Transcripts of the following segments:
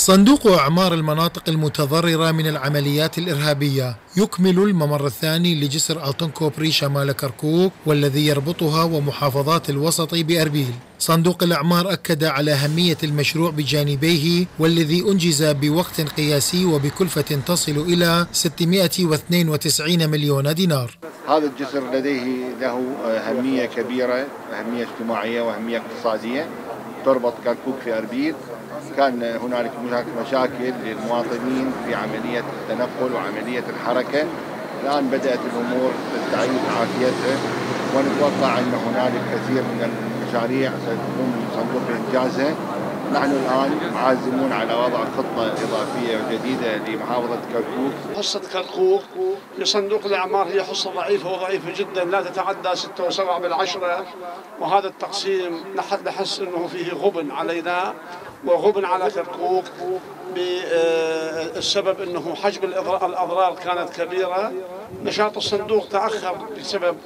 صندوق أعمار المناطق المتضررة من العمليات الإرهابية يكمل الممر الثاني لجسر ألتون كوبري شمال كركوك والذي يربطها ومحافظات الوسط بأربيل. صندوق الأعمار أكد على أهمية المشروع بجانبيه والذي أنجز بوقت قياسي وبكلفة تصل إلى 692 مليون دينار. هذا الجسر لديه له أهمية كبيرة أهمية اجتماعية وأهمية اقتصادية. تربط كركوك في أربيل. كان هنالك مشاكل للمواطنين في عملية التنقل وعملية الحركة. الآن بدأت الأمور تستعيد عافيتها ونتوقع أن هنالك كثير من المشاريع ستقوم الصندوق بإنجازها نحن الآن عازمون على وضع خطة إضافية جديدة لمحافظة كركوك. حصة كركوك لصندوق الأعمار هي حصة ضعيفة وضعيفة جدا لا تتعدى ستة وسبعة بالعشرة. وهذا التقسيم نحس أنه فيه غبن علينا. وغبن على كركوك بسبب أنه حجم الأضرار كانت كبيرة. نشاط الصندوق تأخر بسبب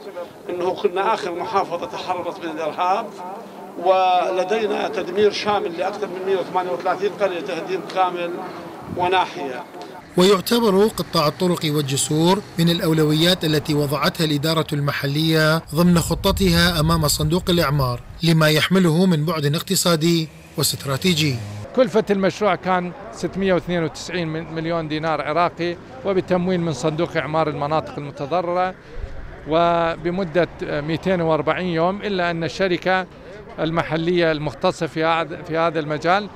أنه كنا آخر محافظة تحررت من الإرهاب ولدينا تدمير شامل لأكثر من 138 قرية تهديم كامل وناحية. ويعتبر قطاع الطرق والجسور من الأولويات التي وضعتها الإدارة المحلية ضمن خطتها أمام صندوق الإعمار لما يحمله من بعد اقتصادي. واستراتيجي. كلفة المشروع كان 692 مليون دينار عراقي وبتمويل من صندوق إعمار المناطق المتضررة وبمدة 240 يوم إلا أن الشركة المحلية المختصة في في هذا المجال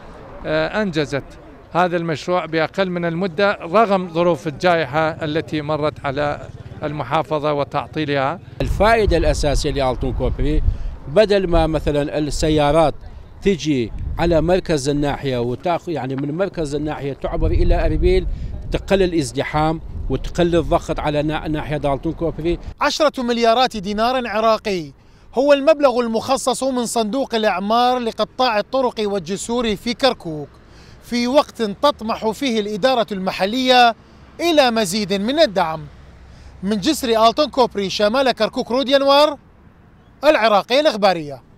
أنجزت هذا المشروع بأقل من المدة رغم ظروف الجائحة التي مرت على المحافظة وتعطيلها. الفائدة الأساسية لألتون كوبري بدل ما مثلا السيارات تجي على مركز الناحية وتاخذ يعني من مركز الناحية تعبر إلى أربيل تقلل الازدحام وتقلل الضغط على ناحية دالتون كوبري. عشرة مليارات دينار عراقي هو المبلغ المخصص من صندوق الإعمار لقطاع الطرق والجسور في كركوك. في وقت تطمح فيه الإدارة المحلية إلى مزيد من الدعم. من جسر آلتون كوبري شمال كركوك رود ينوار العراقية الإخبارية.